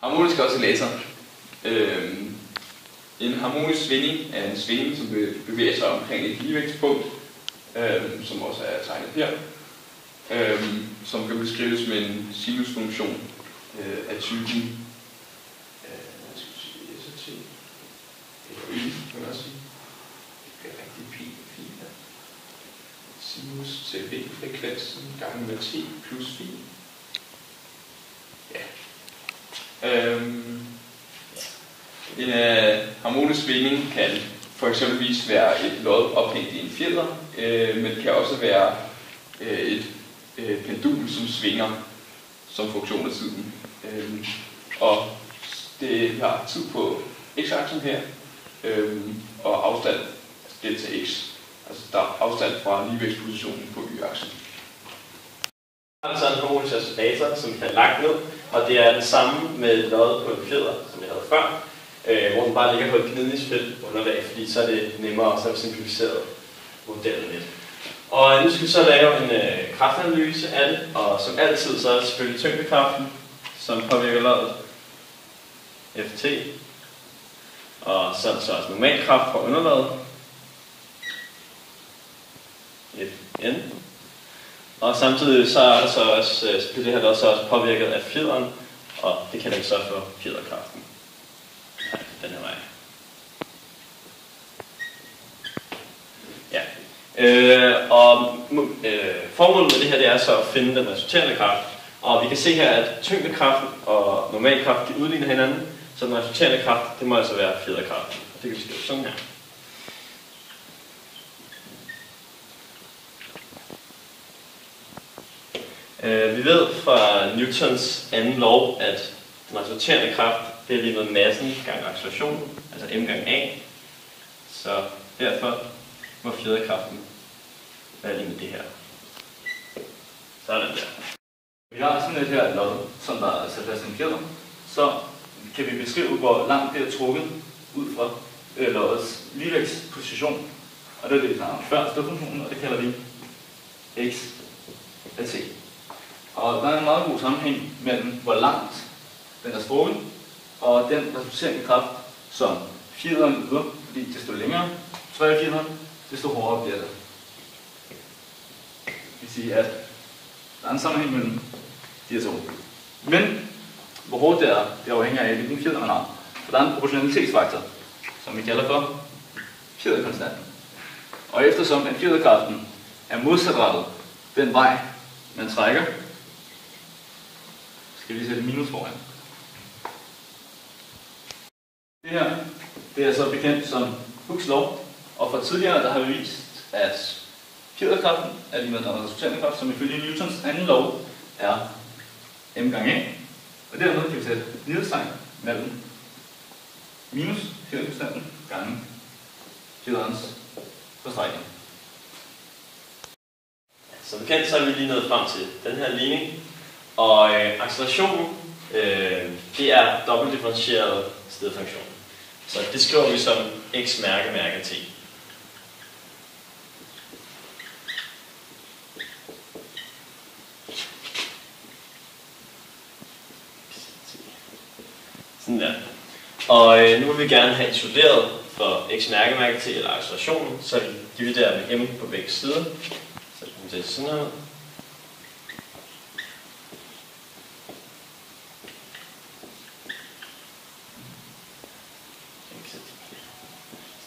Harmonisk oscillator. Øh, en harmonisk svingning er en svingning, som bevæger sig omkring et ligevægtspunkt, øh, som også er tegnet her, øh, som kan beskrives med en sinusfunktion øh, af typen øh, eller kan man også sige. Det bliver rigtig fint, fint. Sinus til V-frekvensen gange med T plus phi. Ja. Øhm, en øh, harmonisk svingning kan for eksempelvis være et lod ophængt i en fjeder, øh, men det kan også være øh, et øh, pendul, som svinger som funktion af tiden. Øhm, og det har tid på x-aksen her, øhm, og afstand altså delta x. Altså der er afstand fra ligevægtspositionen på y-aksen. Der så en harmonisk oscillator, som kan lagt ned, og det er det samme med et lod på en fjeder, som jeg havde før, øh, hvor den bare ligger på et gnidningsfelt underlag, fordi så er det nemmere og så er det simplificeret modellen lidt. Og nu skal vi så lave en øh, kraftanalyse af det, og som altid så er det selvfølgelig tyngdekraften, som påvirker loddet, Ft, og så er det så også normalkraft fra underlaget, Fn, og samtidig så er der så også, øh, det her også, også påvirket af fjederen, og det kan den så for fjederkraften. Den her vej. Ja. Øh, og øh, formålet med det her, det er så at finde den resulterende kraft. Og vi kan se her, at tyngdekraften og normalkraft, de udligner hinanden. Så den resulterende kraft, det må altså være fjederkraften. Og det kan vi skrive sådan her. Øh, vi ved fra Newtons anden lov, at den resulterende kraft, det er lige med massen gange accelerationen, altså m gange a. Så derfor må fjederkraften være lige med det her. Sådan der. Vi har sådan et her lod, som der er sat fast en fjeder. Så kan vi beskrive, hvor langt det er trukket ud fra øh, loddets ligevægtsposition. Og det er det, vi snakker om før stødfunktionen, og det kalder vi x af t. Og der er en meget god sammenhæng mellem, hvor langt den er strukket, og den resulterende kraft, som fjederen yder, fordi desto længere trækker fjederen, desto hårdere bliver det. Det vil sige, at der er en sammenhæng mellem de her to. Men hvor hårdt det er, det afhænger af, hvilken fjeder man har. For der er en proportionalitetsfaktor, som vi kalder for fjederkonstanten. Og eftersom at fjederkraften er modsatrettet den vej, man trækker, skal vi sætte minus foran. Det her, det er så bekendt som Hooks lov, og fra tidligere der har vi vist, at fjederkraften er lige med den resulterende kraft, som ifølge Newtons anden lov er m gange a. Og dermed kan vi sætte lighedstegn mellem minus fjederkonstanten gange fjederens forstrækning. Så bekendt så er vi lige nået frem til den her ligning, og øh, accelerationen, øh, det er dobbeltdifferentieret stedfunktion. Så det skriver vi som x mærke mærke t. Sådan der. Og øh, nu vil vi gerne have isoleret for x mærke mærke t eller accelerationen, så vi dividerer med m på begge sider. Så det kommer til sådan her.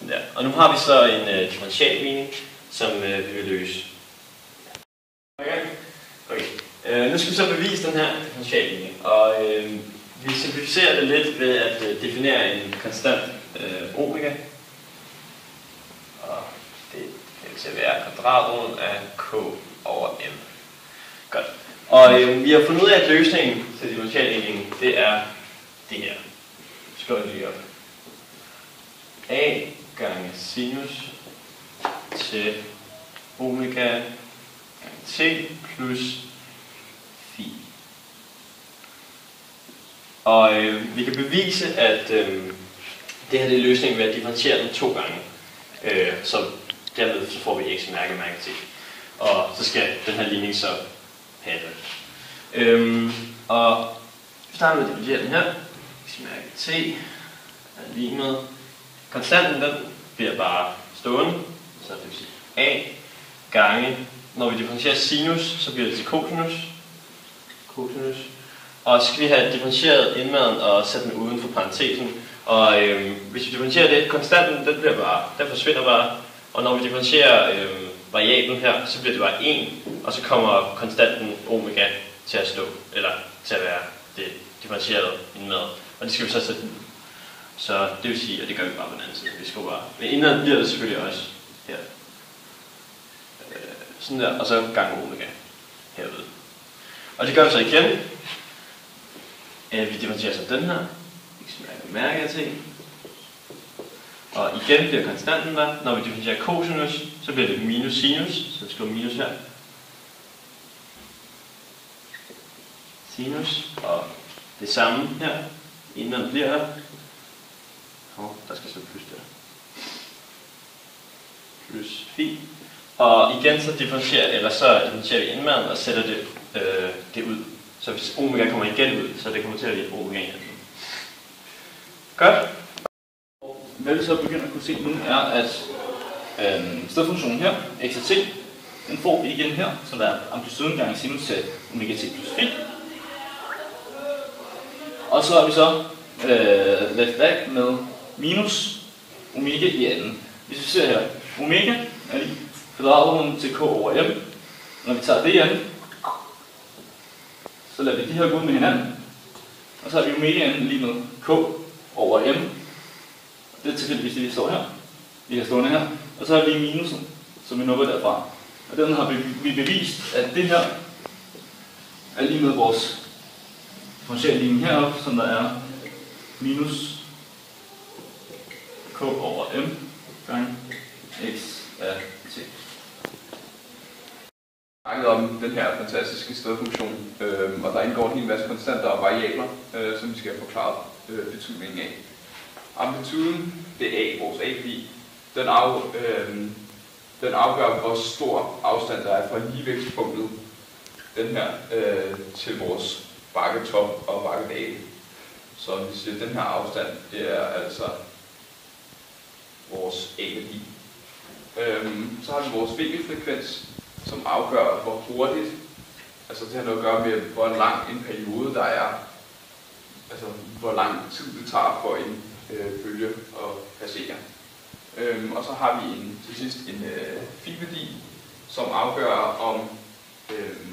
Sådan der. Og nu har vi så en øh, differentialligning, som øh, vi vil løse. Okay. okay. Øh, nu skal vi så bevise den her differentialligning, og øh, vi simplificerer det lidt ved at øh, definere en konstant øh, omega. Og det det til at være kvadratroden af k over m. Godt. Og øh, vi har fundet ud af, at løsningen til differentialligningen, det er det her. Skriv det lige op. A gange sinus til omega gange t plus phi. Og øh, vi kan bevise, at øh, det her det er løsningen ved at differentiere den to gange. Øh, så dermed så får vi x mærke mærke t. Og så skal den her ligning så have det. Øhm, og vi starter med at dividere den her. x-mærke t er lige med. Konstanten den bliver bare stående, så det vil sige a gange, når vi differentierer sinus, så bliver det til cosinus. cosinus. Og så skal vi have differentieret indmaden og sætte den uden for parentesen. Og øhm, hvis vi differentierer det, konstanten den, bliver bare, den forsvinder bare. Og når vi differentierer øhm, variablen her, så bliver det bare 1, og så kommer konstanten omega til at stå, eller til at være det differentierede indmad. Og det skal vi så sætte. Så det vil sige, at det gør vi bare på den anden side. Vi skriver bare. Men indad bliver det selvfølgelig også her. Øh, sådan der, og så gang omega herude. Og det gør vi så igen. Øh, vi differentierer så den her. X mærke af til. Og igen bliver konstanten der. Når vi differentierer cosinus, så bliver det minus sinus. Så vi skriver minus her. Sinus. Og det samme her. Inden bliver her. Der skal så plus der. Plus phi. Og igen så differentierer, eller så differentierer vi indmaden og sætter det, øh, det ud. Så hvis omega kommer igen ud, så det kommer til at blive omega igen. Godt. Hvad vi så begynder at kunne se nu, er, at øh, stedfunktionen her, x og t, den får vi igen her, som er amplituden gange sinus til omega t plus phi. Og så er vi så øh, left back med minus omega i anden. Hvis vi ser her, omega er lige kvadratroden til k over m. Når vi tager det igen, så lader vi de her gå ud med hinanden. Og så har vi omegaen lige med k over m. Det er tilfældigvis det, vi står her. Vi har stående her. Og så har vi minusen, som vi nukker derfra. Og den har vi, vi bevist, at det her er lige med vores differentialligning heroppe, som der er minus k over m gange x af t. snakket om den her fantastiske stedfunktion, øh, og der indgår en hel masse konstanter og variabler, øh, som vi skal forklare øh, betydningen af. Amplituden, det er A, vores A-værdi, den, af, øh, den afgør, hvor stor afstand der er fra ligevægtspunktet, den her, øh, til vores bakketop og bakkedale. Så vi siger, at den her afstand, det er altså vores A-værdi. Øhm, så har vi vores vinkelfrekvens, som afgør, hvor hurtigt, altså det har noget at gøre med, hvor lang en periode der er, altså hvor lang tid det tager for en øh, bølge at passere. Øhm, og så har vi en, til sidst en øh, phi-værdi, som afgør, om, øh,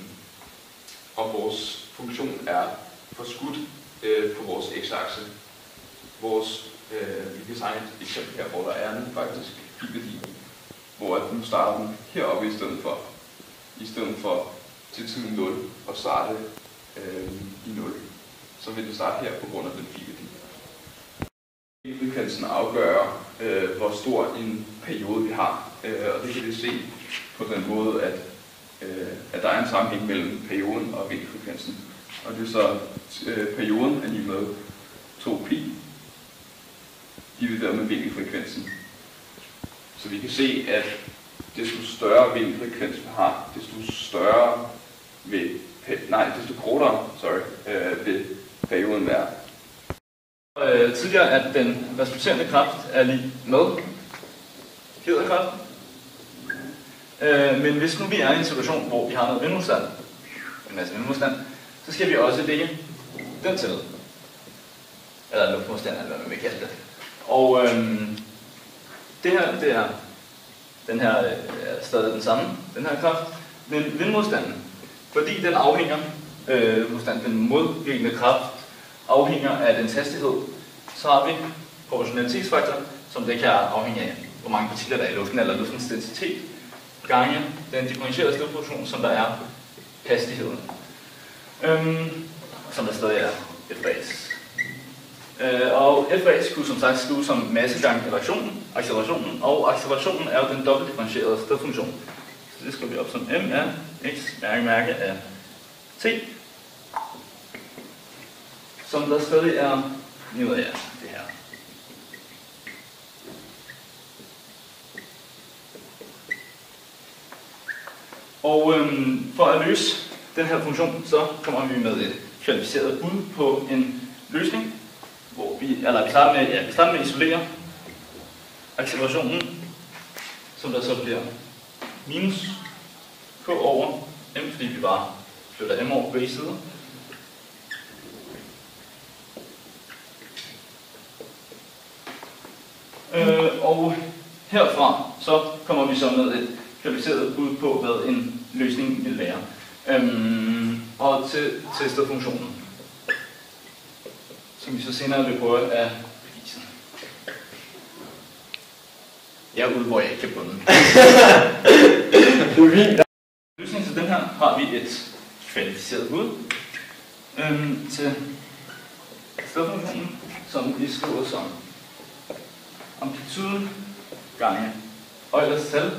om vores funktion er forskudt øh, på vores x-akse. Vores, øh, vi kan tegne et eksempel her, hvor der er en faktisk phi-værdi, hvor at nu starter den heroppe i stedet for, i stedet for til tiden 0 og starte øh, i 0. Så vil det starte her på grund af den phi-værdi. Frekvensen afgør, øh, hvor stor en periode vi har, øh, og det kan vi se på den måde, at, øh, at der er en sammenhæng mellem perioden og vindfrekvensen. Og det er så, øh, perioden er lige med 2 pi divideret med vinkelfrekvensen. Så vi kan se, at desto større vinkelfrekvens vi har, desto større vil, nej, desto kortere, sorry, øh, vil perioden være. Øh, tidligere, at den resulterende kraft er lige med fjederkraften. Øh, men hvis nu vi er i en situation, hvor vi har noget vindmodstand, en masse vindmodstand, så skal vi også lægge den til. Eller luftmodstand, eller hvad man vil kalde det. Og øhm, det her, det er, den her øh, er stadig den samme, den her kraft, men vindmodstanden, fordi den afhænger, øh, modstand, den modvirkende kraft, afhænger af dens hastighed, så har vi proportionalitetsfaktor, som det kan afhænge af, hvor mange partikler der er i luften, eller luftens densitet, gange den differentierede stødfunktion, som der er hastigheden. Øhm, som der stadig er f bas. Øh, og FAS skulle som sagt skrives som masse gange accelerationen, accelerationen, og accelerationen er jo den dobbeltdifferentierede stedfunktion. Så det skriver vi op som m er x mærke mærke af t, som der stadig er nu af det her. Og øhm, for at løse den her funktion, så kommer vi med et kvalificeret bud på en løsning, vi, eller vi starter med, ja, vi starter med at isolere accelerationen, som der så bliver minus k over m, fordi vi bare flytter m over på begge sider. Øh, og herfra så kommer vi så med et kvalificeret bud på, hvad en løsning vil være. Øhm, og til testet funktionen, som vi så senere vil prøve at bevise. Jeg er ude, hvor jeg ikke kan bunde. Løsningen til den her har vi et kvalificeret bud øhm, til stedfunktionen, som vi skriver som amplitude gange Eulers tal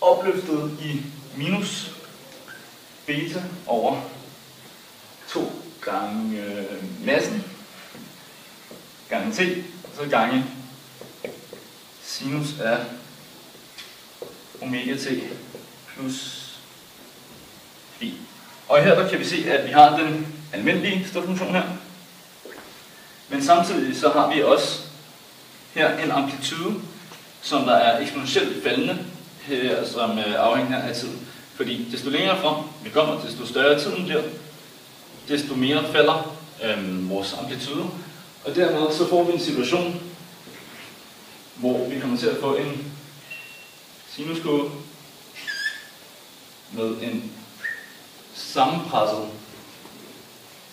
opløftet i minus beta over 2 gange øh, massen gange t, så gange sinus af omega t plus phi. Og her der kan vi se, at vi har den almindelige stoffunktion her. Men samtidig så har vi også her en amplitude, som der er eksponentielt faldende, her, som øh, afhænger af tiden. Fordi desto længere frem vi kommer, desto større tiden bliver, desto mere falder øh, vores amplitude. Og dermed så får vi en situation, hvor vi kommer til at få en sinuskurve med en sammenpresset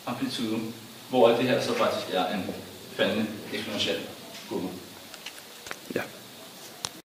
amplitude, hvor det her så faktisk er en faldende eksponentiel kurve.